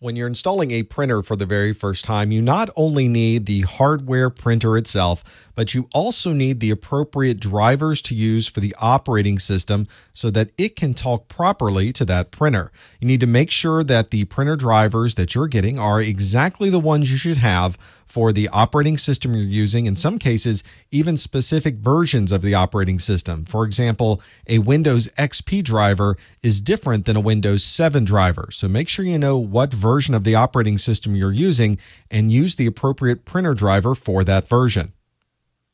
When you're installing a printer for the very first time, you not only need the hardware printer itself, but you also need the appropriate drivers to use for the operating system so that it can talk properly to that printer. You need to make sure that the printer drivers that you're getting are exactly the ones you should have for the operating system you're using, in some cases, even specific versions of the operating system. For example, a Windows XP driver is different than a Windows 7 driver. So make sure you know what version of the operating system you're using and use the appropriate printer driver for that version.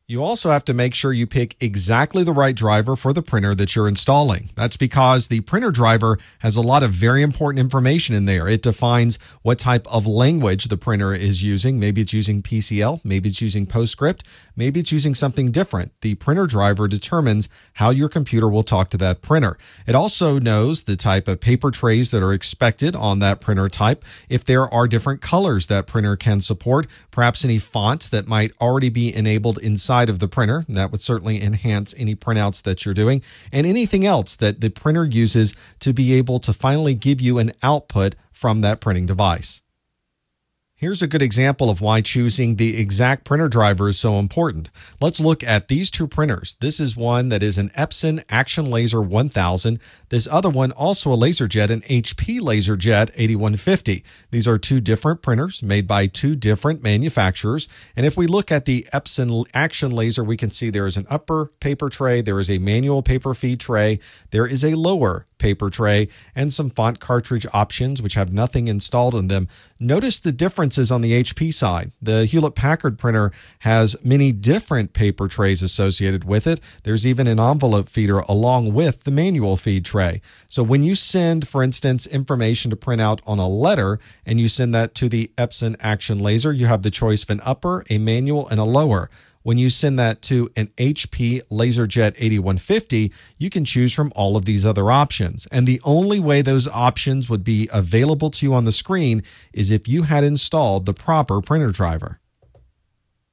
You also have to make sure you pick exactly the right driver for the printer that you're installing. That's because the printer driver has a lot of very important information in there. It defines what type of language the printer is using. Maybe it's using PCL, maybe it's using PostScript, maybe it's using something different. The printer driver determines how your computer will talk to that printer. It also knows the type of paper trays that are expected on that printer type. If there are different colors that printer can support, perhaps any fonts that might already be enabled inside side of the printer. that would certainly enhance any printouts that you're doing and anything else that the printer uses to be able to finally give you an output from that printing device. Here's a good example of why choosing the exact printer driver is so important. Let's look at these two printers. This is one that is an Epson Action Laser 1000. This other one also a LaserJet, an HP LaserJet 8150. These are two different printers made by two different manufacturers. And if we look at the Epson Action Laser, we can see there is an upper paper tray, there is a manual paper feed tray, there is a lower paper tray, and some font cartridge options which have nothing installed in them. Notice the differences on the HP side. The Hewlett Packard printer has many different paper trays associated with it. There's even an envelope feeder along with the manual feed tray. So when you send, for instance, information to print out on a letter and you send that to the Epson Action Laser, you have the choice of an upper, a manual, and a lower. When you send that to an HP LaserJet 8150, you can choose from all of these other options. And the only way those options would be available to you on the screen is if you had installed the proper printer driver.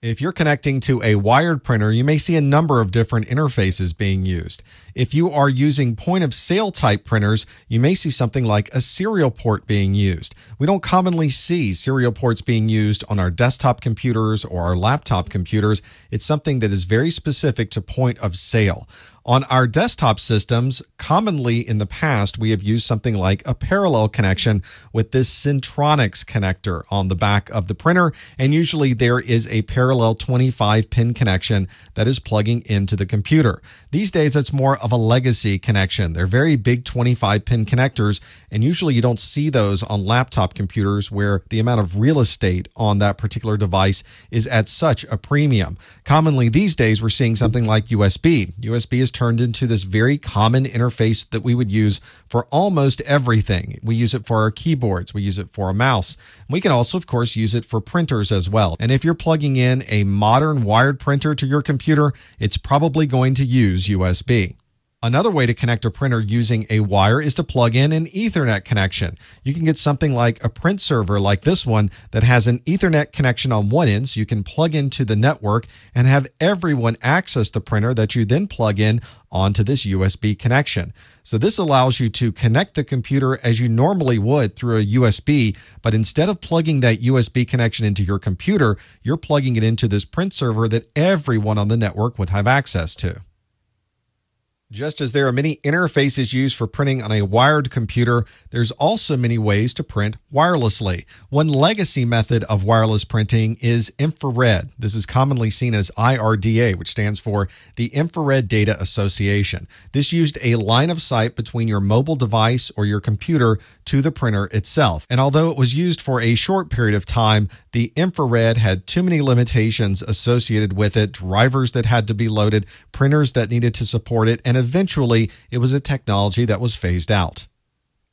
If you're connecting to a wired printer, you may see a number of different interfaces being used. If you are using point of sale type printers, you may see something like a serial port being used. We don't commonly see serial ports being used on our desktop computers or our laptop computers. It's something that is very specific to point of sale. On our desktop systems, commonly in the past, we have used something like a parallel connection with this Centronics connector on the back of the printer. And usually there is a parallel 25 pin connection that is plugging into the computer. These days, it's more of a legacy connection. They're very big 25 pin connectors, and usually you don't see those on laptop computers where the amount of real estate on that particular device is at such a premium. Commonly these days, we're seeing something like USB. USB is turned into this very common interface that we would use for almost everything. We use it for our keyboards, we use it for a mouse. We can also, of course, use it for printers as well. And if you're plugging in a modern wired printer to your computer, it's probably going to use USB. Another way to connect a printer using a wire is to plug in an Ethernet connection. You can get something like a print server like this one that has an Ethernet connection on one end, so you can plug into the network and have everyone access the printer that you then plug in onto this USB connection. So this allows you to connect the computer as you normally would through a USB, but instead of plugging that USB connection into your computer, you're plugging it into this print server that everyone on the network would have access to. Just as there are many interfaces used for printing on a wired computer, there's also many ways to print wirelessly. One legacy method of wireless printing is infrared. This is commonly seen as IRDA, which stands for the Infrared Data Association. This used a line of sight between your mobile device or your computer to the printer itself. And although it was used for a short period of time, the infrared had too many limitations associated with it, drivers that had to be loaded, printers that needed to support it, and eventually it was a technology that was phased out.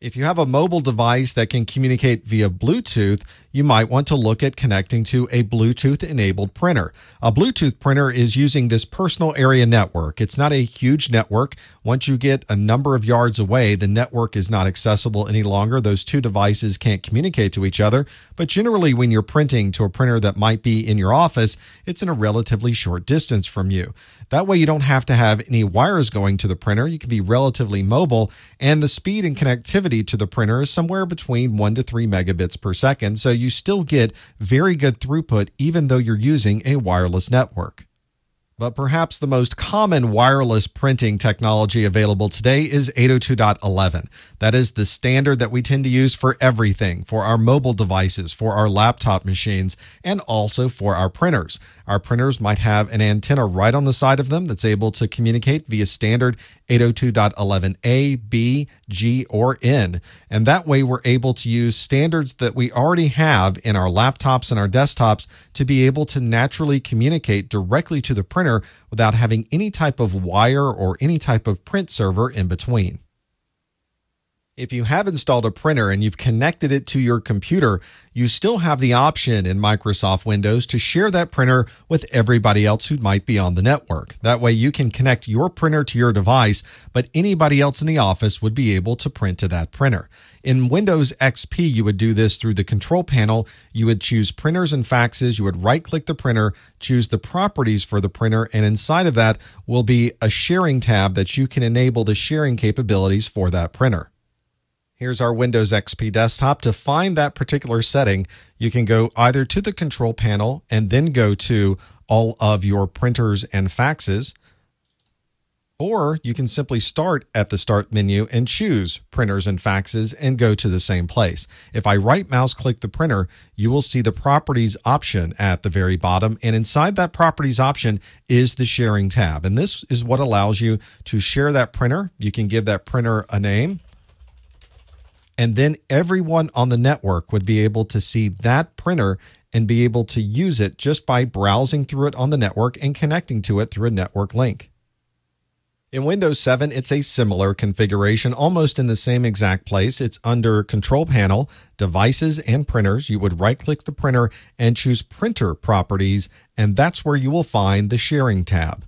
If you have a mobile device that can communicate via Bluetooth, you might want to look at connecting to a Bluetooth enabled printer. A Bluetooth printer is using this personal area network. It's not a huge network. Once you get a number of yards away, the network is not accessible any longer. Those two devices can't communicate to each other. But generally, when you're printing to a printer that might be in your office, it's in a relatively short distance from you. That way, you don't have to have any wires going to the printer. You can be relatively mobile, and the speed and connectivity connectivity to the printer is somewhere between 1 to 3 megabits per second, so you still get very good throughput even though you're using a wireless network. But perhaps the most common wireless printing technology available today is 802.11. That is the standard that we tend to use for everything, for our mobile devices, for our laptop machines, and also for our printers. Our printers might have an antenna right on the side of them that's able to communicate via standard 802.11a, b, g, or n. And that way we're able to use standards that we already have in our laptops and our desktops to be able to naturally communicate directly to the printer without having any type of wire or any type of print server in between. If you have installed a printer and you've connected it to your computer, you still have the option in Microsoft Windows to share that printer with everybody else who might be on the network. That way you can connect your printer to your device, but anybody else in the office would be able to print to that printer. In Windows XP, you would do this through the control panel. You would choose printers and faxes. You would right click the printer, choose the properties for the printer, and inside of that will be a sharing tab that you can enable the sharing capabilities for that printer. Here's our Windows XP desktop. To find that particular setting, you can go either to the control panel and then go to all of your printers and faxes, or you can simply start at the start menu and choose printers and faxes and go to the same place. If I right mouse click the printer, you will see the properties option at the very bottom. And inside that properties option is the sharing tab. And this is what allows you to share that printer. You can give that printer a name and then everyone on the network would be able to see that printer and be able to use it just by browsing through it on the network and connecting to it through a network link. In Windows 7, it's a similar configuration, almost in the same exact place. It's under Control Panel, Devices and Printers. You would right click the printer and choose Printer Properties, and that's where you will find the Sharing tab.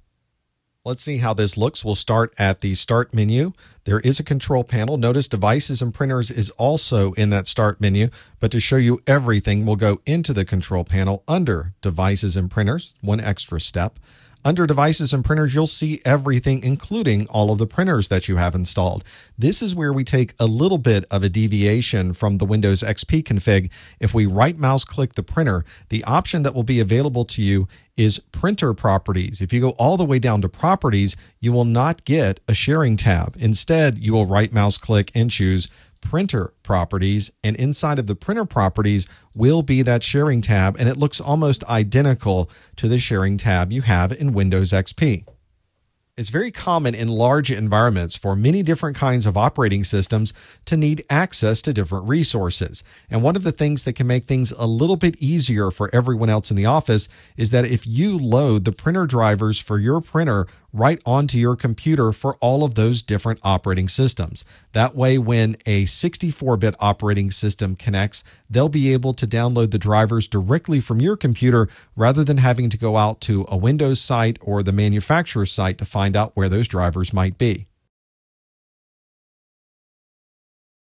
Let's see how this looks. We'll start at the Start menu. There is a control panel. Notice Devices and Printers is also in that Start menu, but to show you everything, we'll go into the control panel under Devices and Printers, one extra step. Under devices and printers, you'll see everything, including all of the printers that you have installed. This is where we take a little bit of a deviation from the Windows XP config. If we right mouse click the printer, the option that will be available to you is printer properties. If you go all the way down to properties, you will not get a sharing tab. Instead, you will right mouse click and choose printer properties and inside of the printer properties will be that sharing tab and it looks almost identical to the sharing tab you have in Windows XP. It's very common in large environments for many different kinds of operating systems to need access to different resources. And one of the things that can make things a little bit easier for everyone else in the office is that if you load the printer drivers for your printer right onto your computer for all of those different operating systems. That way, when a 64 bit operating system connects, they'll be able to download the drivers directly from your computer rather than having to go out to a Windows site or the manufacturer's site to find out where those drivers might be.